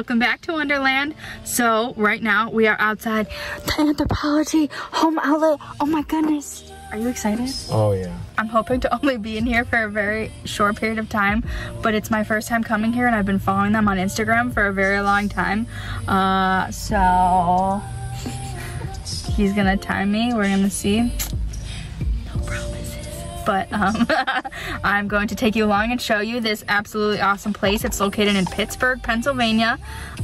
welcome back to Wonderland. So right now we are outside the Anthropologie home outlet. Oh my goodness. Are you excited? Oh yeah. I'm hoping to only be in here for a very short period of time, but it's my first time coming here and I've been following them on Instagram for a very long time. Uh, so he's gonna time me, we're gonna see but um, I'm going to take you along and show you this absolutely awesome place. It's located in Pittsburgh, Pennsylvania,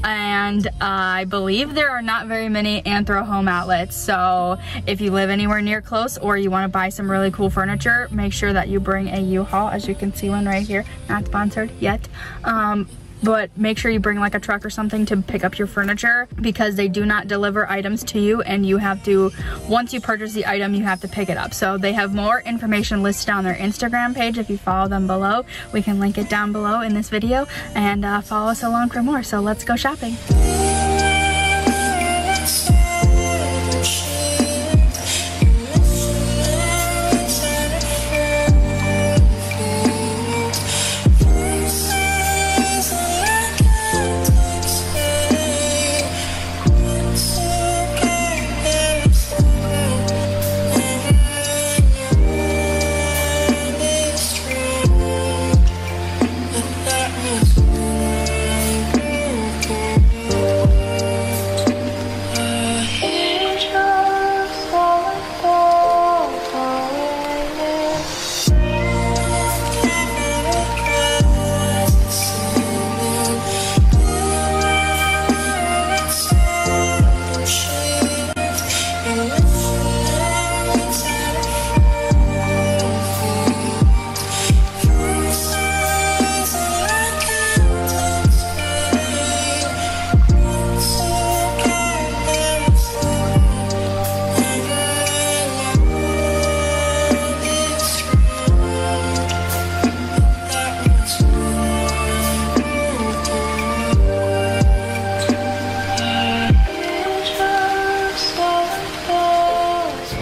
and uh, I believe there are not very many Anthro home outlets. So if you live anywhere near close or you want to buy some really cool furniture, make sure that you bring a U-Haul, as you can see one right here, not sponsored yet. Um, but make sure you bring like a truck or something to pick up your furniture because they do not deliver items to you and you have to, once you purchase the item, you have to pick it up. So they have more information listed on their Instagram page if you follow them below. We can link it down below in this video and uh, follow us along for more. So let's go shopping.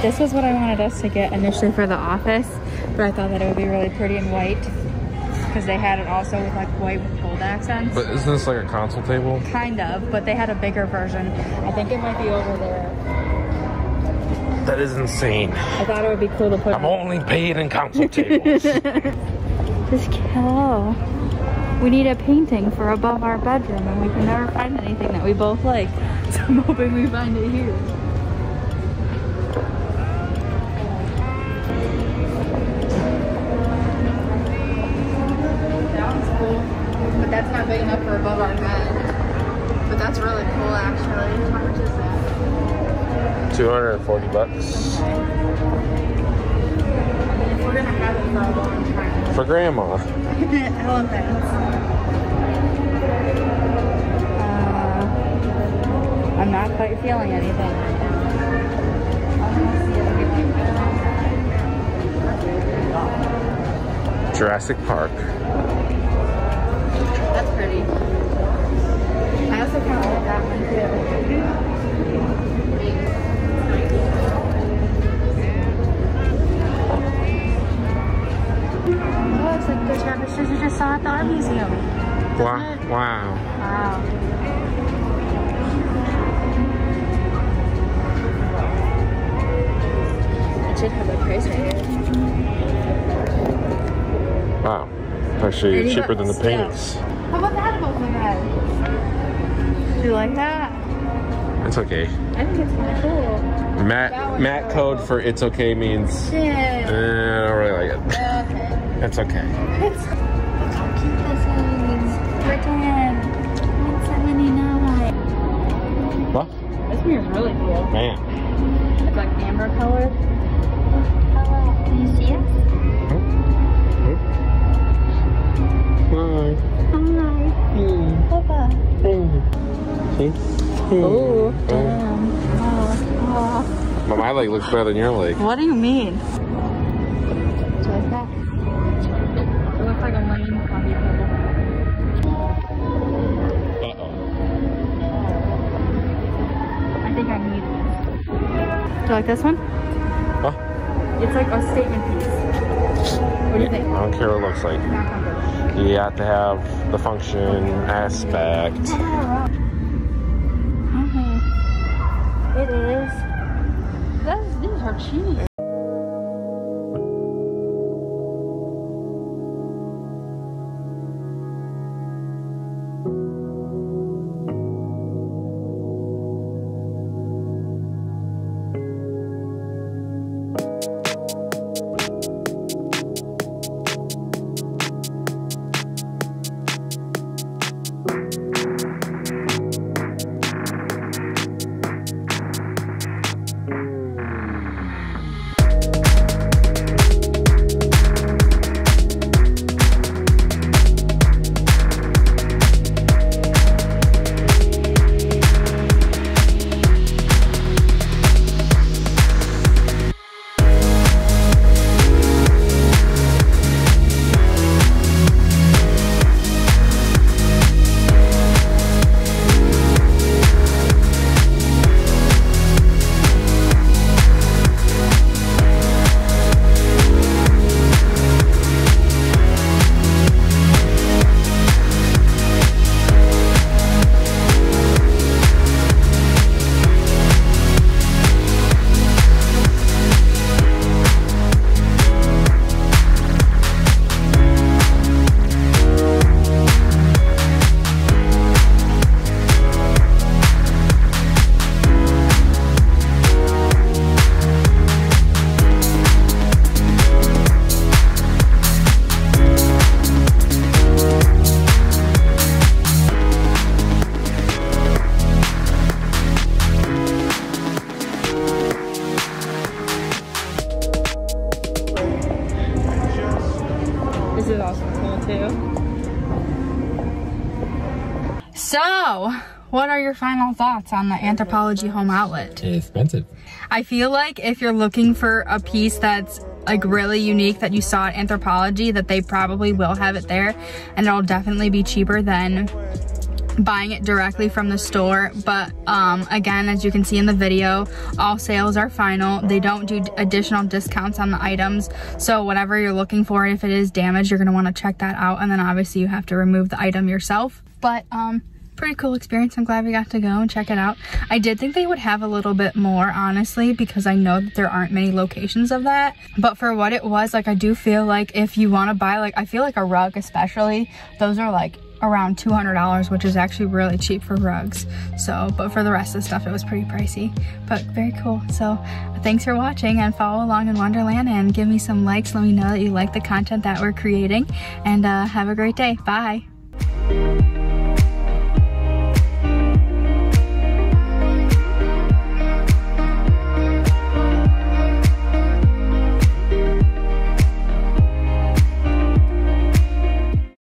This was what I wanted us to get initially for the office, but I thought that it would be really pretty in white because they had it also with like white with gold accents. But isn't this like a console table? Kind of, but they had a bigger version. I think it might be over there. That is insane. I thought it would be cool to put. I'm only paid in console tables. Just kill. We need a painting for above our bedroom and we can never find anything that we both like. So I'm hoping we find it here. Not big enough for above our bed. But that's really cool actually. How much is that? 240 bucks. We're gonna have it for a long time. For grandma. Elephants. Uh, I'm not quite feeling anything right now. Jurassic Park. Wow. Wow. Wow. It should have the price right here. Wow. Actually, cheaper than the yeah. paints. How about that above the bed? Do you like that? It's okay. I think it's kind of cool. Matt Matt code for it's okay means Shit. eh, I don't really like it. Okay. It's okay. It's, This mirror's really cool. Man. It's like amber colored. Can you see us? Hi. Hi. Papa. See? Oh, damn. Oh, oh. But my leg looks better than your leg. What do you mean? Do you like this one? Huh? It's like a statement piece. What do you yeah, think? I don't care what it looks like. You have to have the function aspect. It is. That's, these are cheese. Also cool too. So, what are your final thoughts on the Anthropologie Home Outlet? It's expensive. I feel like if you're looking for a piece that's like really unique that you saw at Anthropologie, that they probably will have it there and it'll definitely be cheaper than buying it directly from the store but um, again as you can see in the video all sales are final. They don't do additional discounts on the items. So whatever you're looking for if it is damaged you're going to want to check that out and then obviously you have to remove the item yourself. But um pretty cool experience. I'm glad we got to go and check it out. I did think they would have a little bit more honestly because i know that there aren't many locations of that. But for what it was like i do feel like if you want to buy like i feel like a rug especially those are like around $200 which is actually really cheap for rugs. So but for the rest of the stuff it was pretty pricey but very cool. So thanks for watching and follow along in wonderland and give me some likes. Let me know that you like the content that we're creating and uh, have a great day. Bye